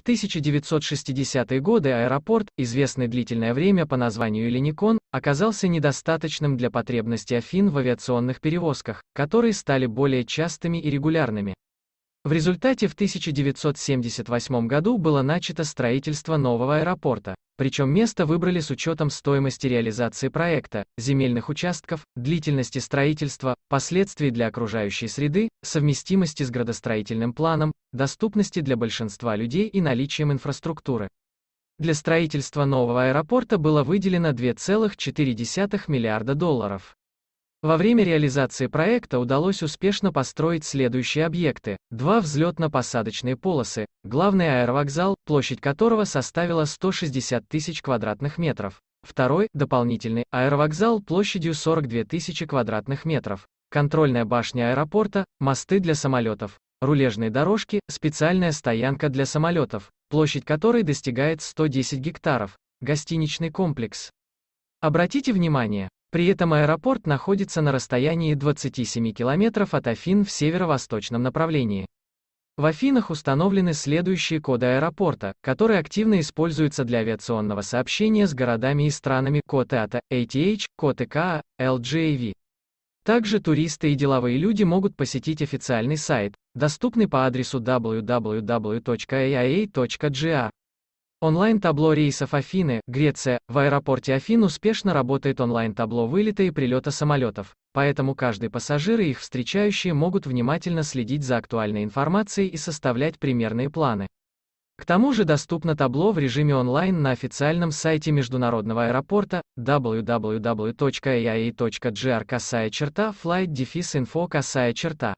В 1960-е годы аэропорт, известный длительное время по названию Элиникон, оказался недостаточным для потребностей Афин в авиационных перевозках, которые стали более частыми и регулярными. В результате в 1978 году было начато строительство нового аэропорта, причем место выбрали с учетом стоимости реализации проекта, земельных участков, длительности строительства, последствий для окружающей среды, совместимости с градостроительным планом, доступности для большинства людей и наличием инфраструктуры. Для строительства нового аэропорта было выделено 2,4 миллиарда долларов. Во время реализации проекта удалось успешно построить следующие объекты. Два взлетно-посадочные полосы, главный аэровокзал, площадь которого составила 160 тысяч квадратных метров. Второй, дополнительный, аэровокзал площадью 42 тысячи квадратных метров. Контрольная башня аэропорта, мосты для самолетов, рулежные дорожки, специальная стоянка для самолетов, площадь которой достигает 110 гектаров, гостиничный комплекс. Обратите внимание, при этом аэропорт находится на расстоянии 27 километров от Афин в северо-восточном направлении. В Афинах установлены следующие коды аэропорта, которые активно используются для авиационного сообщения с городами и странами код ATA, ATH, код ИКА, LGAV. Также туристы и деловые люди могут посетить официальный сайт, доступный по адресу www.aia.gr. Онлайн-табло рейсов Афины, Греция. В аэропорте Афин успешно работает онлайн-табло вылета и прилета самолетов, поэтому каждый пассажир и их встречающие могут внимательно следить за актуальной информацией и составлять примерные планы. К тому же доступно табло в режиме онлайн на официальном сайте международного аэропорта www.aia.gr косая черта flight-info косая черта.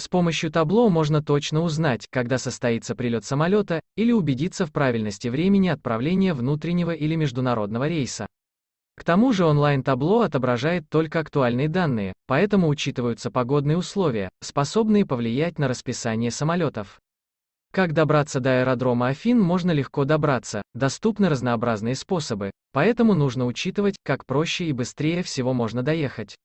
С помощью табло можно точно узнать, когда состоится прилет самолета, или убедиться в правильности времени отправления внутреннего или международного рейса. К тому же онлайн-табло отображает только актуальные данные, поэтому учитываются погодные условия, способные повлиять на расписание самолетов. Как добраться до аэродрома Афин можно легко добраться, доступны разнообразные способы, поэтому нужно учитывать, как проще и быстрее всего можно доехать.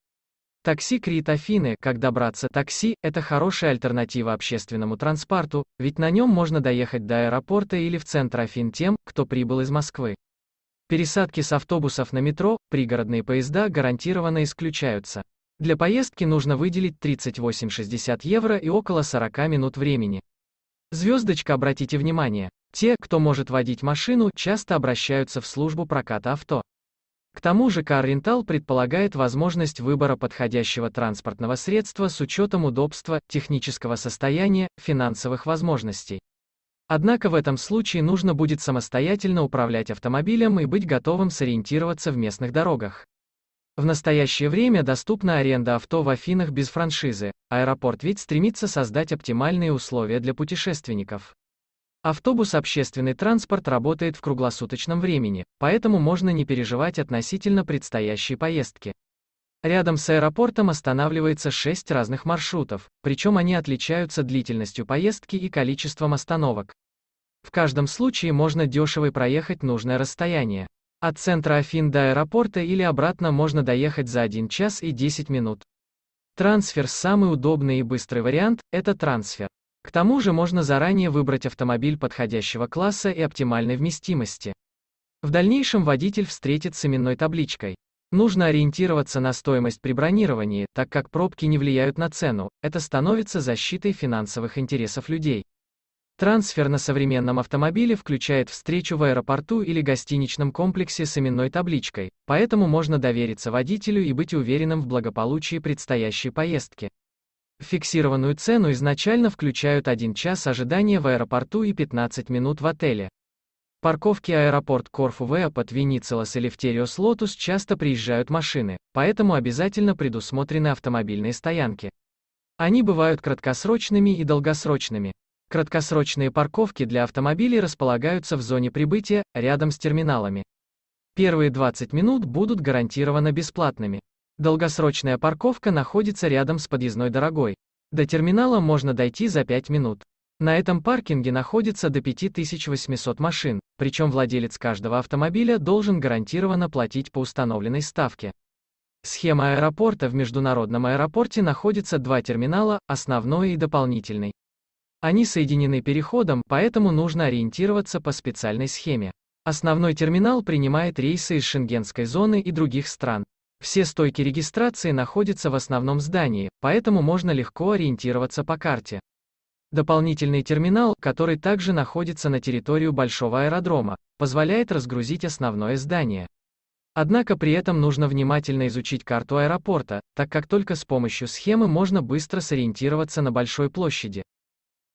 Такси Крит Афины, как добраться такси, это хорошая альтернатива общественному транспорту, ведь на нем можно доехать до аэропорта или в центр Афин тем, кто прибыл из Москвы. Пересадки с автобусов на метро, пригородные поезда гарантированно исключаются. Для поездки нужно выделить 38-60 евро и около 40 минут времени. Звездочка, обратите внимание, те, кто может водить машину, часто обращаются в службу проката авто. К тому же Car Rental предполагает возможность выбора подходящего транспортного средства с учетом удобства, технического состояния, финансовых возможностей. Однако в этом случае нужно будет самостоятельно управлять автомобилем и быть готовым сориентироваться в местных дорогах. В настоящее время доступна аренда авто в Афинах без франшизы. Аэропорт ведь стремится создать оптимальные условия для путешественников. Автобус общественный транспорт работает в круглосуточном времени, поэтому можно не переживать относительно предстоящей поездки. Рядом с аэропортом останавливается шесть разных маршрутов, причем они отличаются длительностью поездки и количеством остановок. В каждом случае можно дешево проехать нужное расстояние. От центра Афин до аэропорта или обратно можно доехать за 1 час и 10 минут. Трансфер – самый удобный и быстрый вариант – это трансфер. К тому же можно заранее выбрать автомобиль подходящего класса и оптимальной вместимости. В дальнейшем водитель встретит с именной табличкой. Нужно ориентироваться на стоимость при бронировании, так как пробки не влияют на цену, это становится защитой финансовых интересов людей. Трансфер на современном автомобиле включает встречу в аэропорту или гостиничном комплексе с именной табличкой, поэтому можно довериться водителю и быть уверенным в благополучии предстоящей поездки. Фиксированную цену изначально включают 1 час ожидания в аэропорту и 15 минут в отеле. Парковки аэропорт Корфу Веапот Веницелос или Фтериос Лотус часто приезжают машины, поэтому обязательно предусмотрены автомобильные стоянки. Они бывают краткосрочными и долгосрочными. Краткосрочные парковки для автомобилей располагаются в зоне прибытия, рядом с терминалами. Первые 20 минут будут гарантированно бесплатными. Долгосрочная парковка находится рядом с подъездной дорогой. До терминала можно дойти за 5 минут. На этом паркинге находится до 5800 машин, причем владелец каждого автомобиля должен гарантированно платить по установленной ставке. Схема аэропорта в международном аэропорте находится два терминала, основной и дополнительный. Они соединены переходом, поэтому нужно ориентироваться по специальной схеме. Основной терминал принимает рейсы из шенгенской зоны и других стран. Все стойки регистрации находятся в основном здании, поэтому можно легко ориентироваться по карте. Дополнительный терминал, который также находится на территории большого аэродрома, позволяет разгрузить основное здание. Однако при этом нужно внимательно изучить карту аэропорта, так как только с помощью схемы можно быстро сориентироваться на большой площади.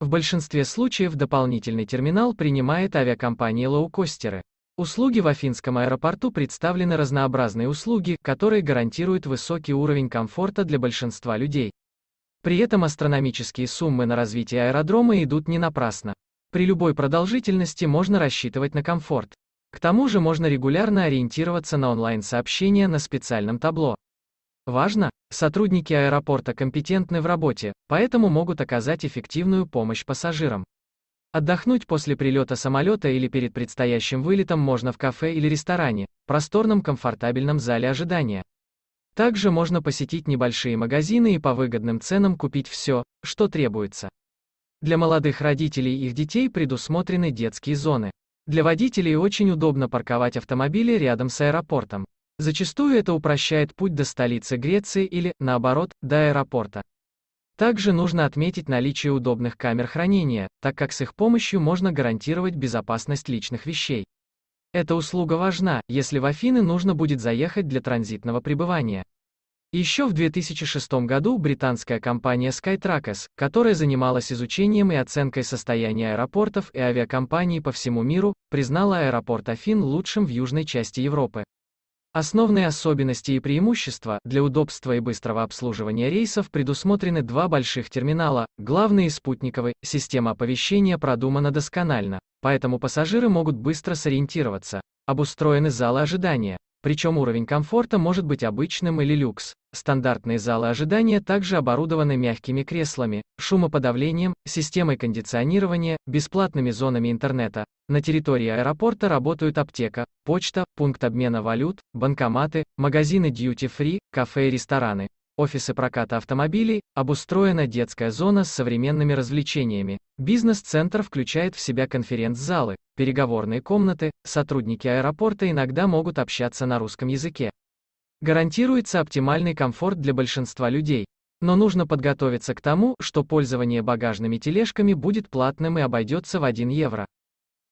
В большинстве случаев дополнительный терминал принимает авиакомпании лоукостеры. Услуги в Афинском аэропорту представлены разнообразные услуги, которые гарантируют высокий уровень комфорта для большинства людей. При этом астрономические суммы на развитие аэродрома идут не напрасно. При любой продолжительности можно рассчитывать на комфорт. К тому же можно регулярно ориентироваться на онлайн-сообщения на специальном табло. Важно, сотрудники аэропорта компетентны в работе, поэтому могут оказать эффективную помощь пассажирам. Отдохнуть после прилета самолета или перед предстоящим вылетом можно в кафе или ресторане, просторном комфортабельном зале ожидания. Также можно посетить небольшие магазины и по выгодным ценам купить все, что требуется. Для молодых родителей и их детей предусмотрены детские зоны. Для водителей очень удобно парковать автомобили рядом с аэропортом. Зачастую это упрощает путь до столицы Греции или, наоборот, до аэропорта. Также нужно отметить наличие удобных камер хранения, так как с их помощью можно гарантировать безопасность личных вещей. Эта услуга важна, если в Афины нужно будет заехать для транзитного пребывания. Еще в 2006 году британская компания Skytrackers, которая занималась изучением и оценкой состояния аэропортов и авиакомпаний по всему миру, признала аэропорт Афин лучшим в южной части Европы. Основные особенности и преимущества для удобства и быстрого обслуживания рейсов предусмотрены два больших терминала, главный и спутниковый, система оповещения продумана досконально, поэтому пассажиры могут быстро сориентироваться, обустроены залы ожидания, причем уровень комфорта может быть обычным или люкс. Стандартные залы ожидания также оборудованы мягкими креслами, шумоподавлением, системой кондиционирования, бесплатными зонами интернета. На территории аэропорта работают аптека, почта, пункт обмена валют, банкоматы, магазины duty-free, кафе и рестораны офисы проката автомобилей, обустроена детская зона с современными развлечениями. Бизнес-центр включает в себя конференц-залы, переговорные комнаты, сотрудники аэропорта иногда могут общаться на русском языке. Гарантируется оптимальный комфорт для большинства людей. Но нужно подготовиться к тому, что пользование багажными тележками будет платным и обойдется в 1 евро.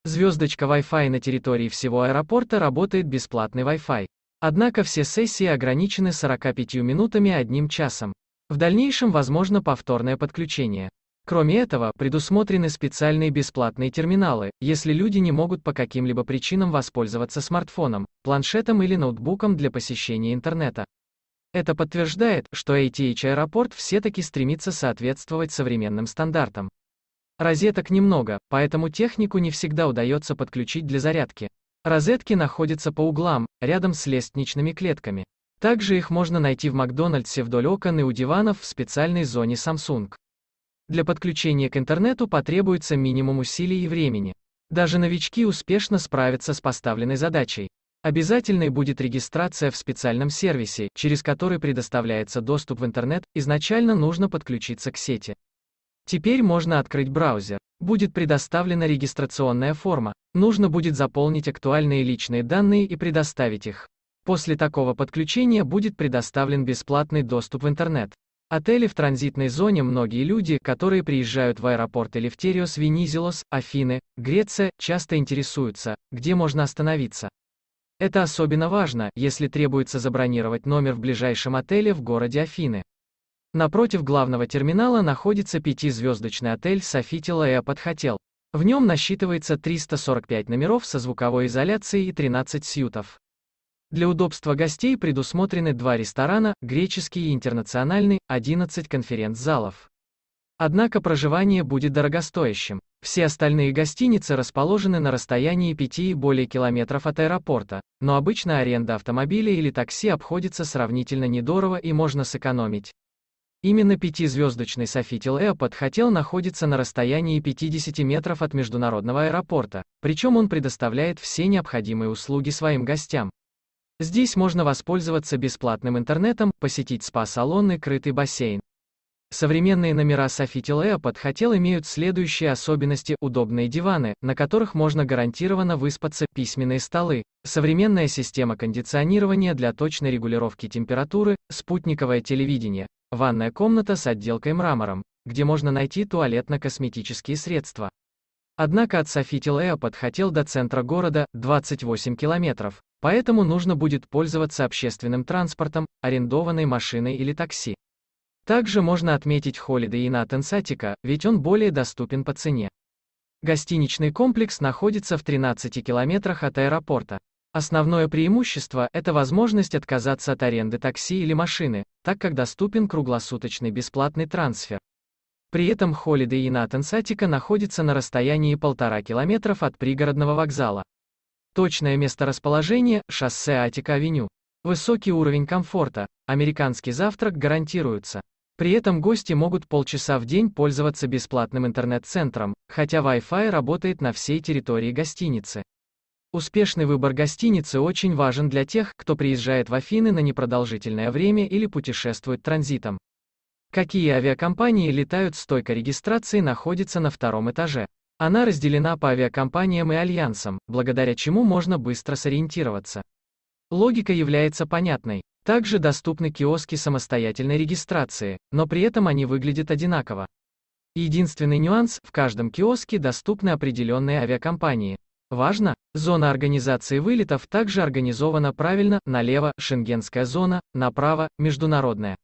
Звездочка Wi-Fi на территории всего аэропорта работает бесплатный Wi-Fi. Однако все сессии ограничены 45 минутами одним часом. В дальнейшем возможно повторное подключение. Кроме этого, предусмотрены специальные бесплатные терминалы, если люди не могут по каким-либо причинам воспользоваться смартфоном, планшетом или ноутбуком для посещения интернета. Это подтверждает, что ATH Аэропорт все-таки стремится соответствовать современным стандартам. Розеток немного, поэтому технику не всегда удается подключить для зарядки. Розетки находятся по углам, рядом с лестничными клетками. Также их можно найти в Макдональдсе вдоль окон и у диванов в специальной зоне Samsung. Для подключения к интернету потребуется минимум усилий и времени. Даже новички успешно справятся с поставленной задачей. Обязательной будет регистрация в специальном сервисе, через который предоставляется доступ в интернет, изначально нужно подключиться к сети. Теперь можно открыть браузер. Будет предоставлена регистрационная форма. Нужно будет заполнить актуальные личные данные и предоставить их. После такого подключения будет предоставлен бесплатный доступ в интернет. Отели в транзитной зоне многие люди, которые приезжают в аэропорт Элефтериос Венизелос, Афины, Греция, часто интересуются, где можно остановиться. Это особенно важно, если требуется забронировать номер в ближайшем отеле в городе Афины. Напротив главного терминала находится пятизвездочный отель Sofitel Airport Hotel. В нем насчитывается 345 номеров со звуковой изоляцией и 13 сьютов. Для удобства гостей предусмотрены два ресторана, греческий и интернациональный, 11 конференц-залов. Однако проживание будет дорогостоящим. Все остальные гостиницы расположены на расстоянии 5 и более километров от аэропорта, но обычно аренда автомобиля или такси обходится сравнительно недорого и можно сэкономить. Именно пятизвездочный Софитил Airport хотел находиться на расстоянии 50 метров от международного аэропорта, причем он предоставляет все необходимые услуги своим гостям. Здесь можно воспользоваться бесплатным интернетом, посетить спа-салон и крытый бассейн. Современные номера Sofitel Airpod хотел имеют следующие особенности удобные диваны, на которых можно гарантированно выспаться, письменные столы, современная система кондиционирования для точной регулировки температуры, спутниковое телевидение, ванная комната с отделкой мрамором, где можно найти туалетно-косметические средства. Однако от Sofitel Airpod хотел до центра города 28 километров, поэтому нужно будет пользоваться общественным транспортом, арендованной машиной или такси. Также можно отметить Holiday Inn от Энсатика, ведь он более доступен по цене. Гостиничный комплекс находится в 13 километрах от аэропорта. Основное преимущество – это возможность отказаться от аренды такси или машины, так как доступен круглосуточный бесплатный трансфер. При этом Holiday Inn от Энсатика находится на расстоянии полтора километров от пригородного вокзала. Точное месторасположение – шоссе Атика-авеню. Высокий уровень комфорта, американский завтрак гарантируется. При этом гости могут полчаса в день пользоваться бесплатным интернет-центром, хотя Wi-Fi работает на всей территории гостиницы. Успешный выбор гостиницы очень важен для тех, кто приезжает в Афины на непродолжительное время или путешествует транзитом. Какие авиакомпании летают стойка регистрации находится на втором этаже. Она разделена по авиакомпаниям и альянсам, благодаря чему можно быстро сориентироваться. Логика является понятной. Также доступны киоски самостоятельной регистрации, но при этом они выглядят одинаково. Единственный нюанс – в каждом киоске доступны определенные авиакомпании. Важно, зона организации вылетов также организована правильно, налево – шенгенская зона, направо – международная.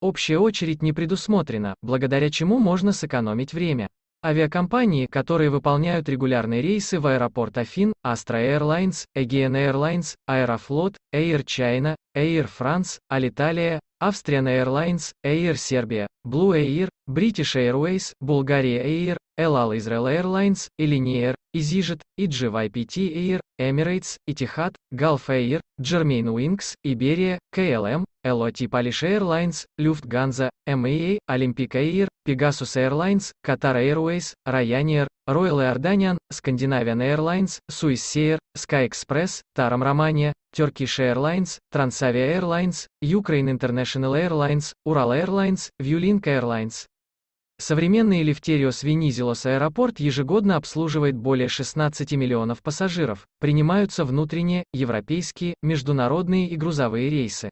Общая очередь не предусмотрена, благодаря чему можно сэкономить время. Авиакомпании, которые выполняют регулярные рейсы в аэропорт Афин, Astra Airlines, Aegean Airlines, Aeroflot, Air China, Air France, Alitalia, Austrian Airlines, Air Serbia, Blue Air, British Airways, Bulgaria Air, El Al Israel Airlines, Elinier, EasyJet, EasyYPT Air, Emirates, Etihad, Gulf Air, Germanwings, Iberia, KLM, LOT Polish Airlines, Lufthansa, MAA, Olympic Air, Pegasus Airlines, Qatar Airways, Ryanair, Royal Air Scandinavian Airlines, Swiss Air, Sky Express, Taram Romania, Turkish Airlines, Transavia Airlines, Ukraine International Airlines, Ural Airlines, Viewlink Airlines. Современный Лифтериос Венизелос аэропорт ежегодно обслуживает более 16 миллионов пассажиров, принимаются внутренние, европейские, международные и грузовые рейсы.